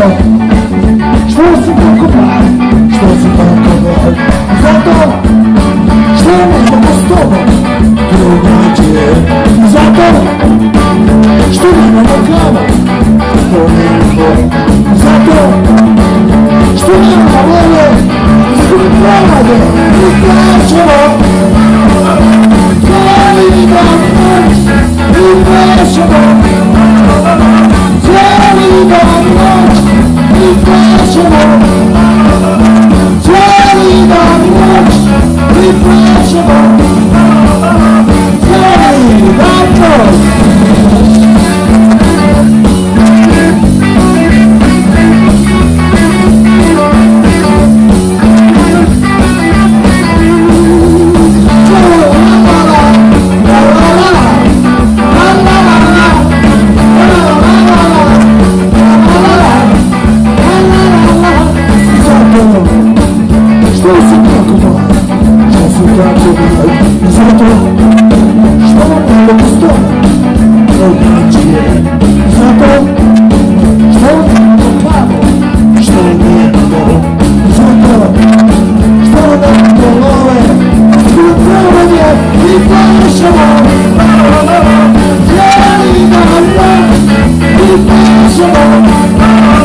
と一つの言葉一つの言葉ざと人の残すと広がちざと人にの中も人にのざと人にの壁で作りたいまで見返しろ Tell me that Santo. you.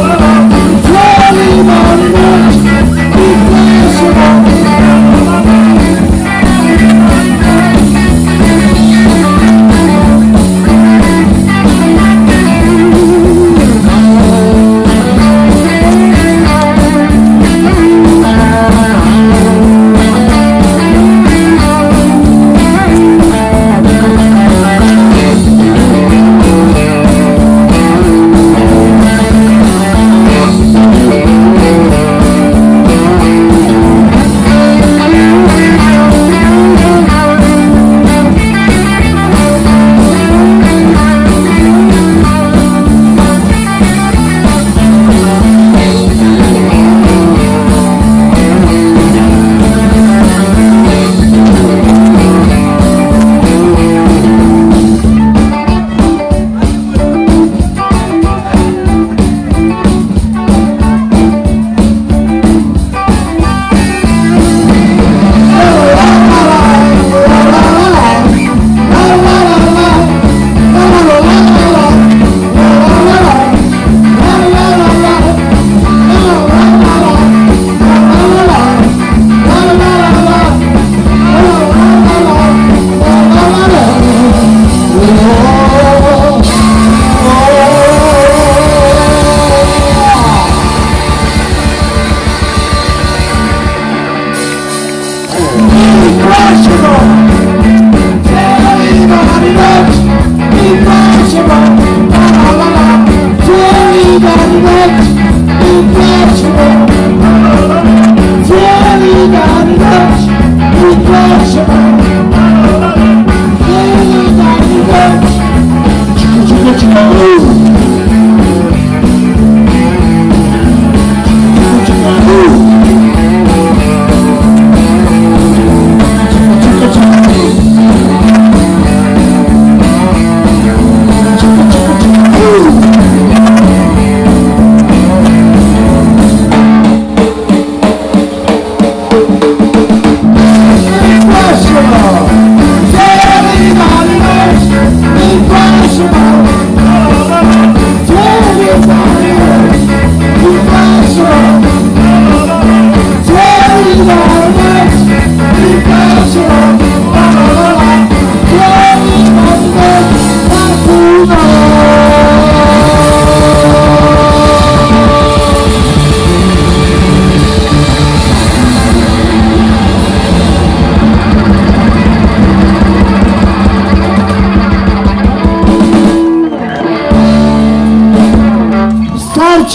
Amen.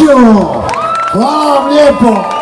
Starcio! Hvala vam lijepo!